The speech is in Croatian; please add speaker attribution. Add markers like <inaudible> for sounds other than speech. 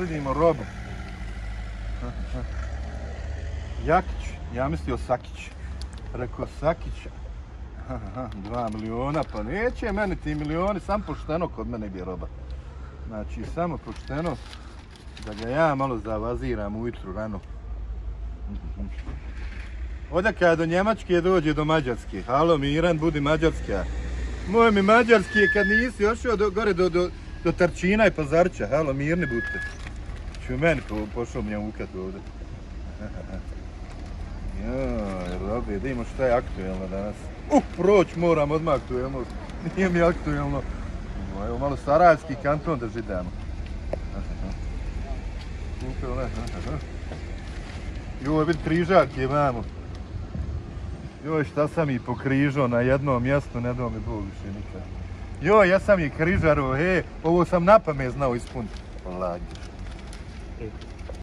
Speaker 1: Vidimo robu. Jakić, ja mislio Sakić. Rekao Sakić, dva miliona, pa neće meni ti milioni, sam pošteno kod mene bi roba. Znači, samo pošteno da ga ja malo zavaziram ujutru rano. Ovdje kada do Njemačke dođe do Mađarske. Halo Miran, budi Mađarska. Moj mi Mađarski kad nisi do, gore do, do, do Tarčina i Pazarća. Halo, mirni budite. Ču meni po, pošao mi je ukat ovdje. <laughs> Joj, robe, da imamo šta je aktuelno danas. Uh, proć moram odmah aktuelno. Nije mi aktuelno. Evo malo Sarajevski kanton da židamo. Joj, vid križarke imamo. Joj, šta sam ih pokrižao na jednom mjestu, ne dao mi Bog više nikad. Joj, ja sam ih križaro, he, ovo sam na pamet znao ispuniti. Okay.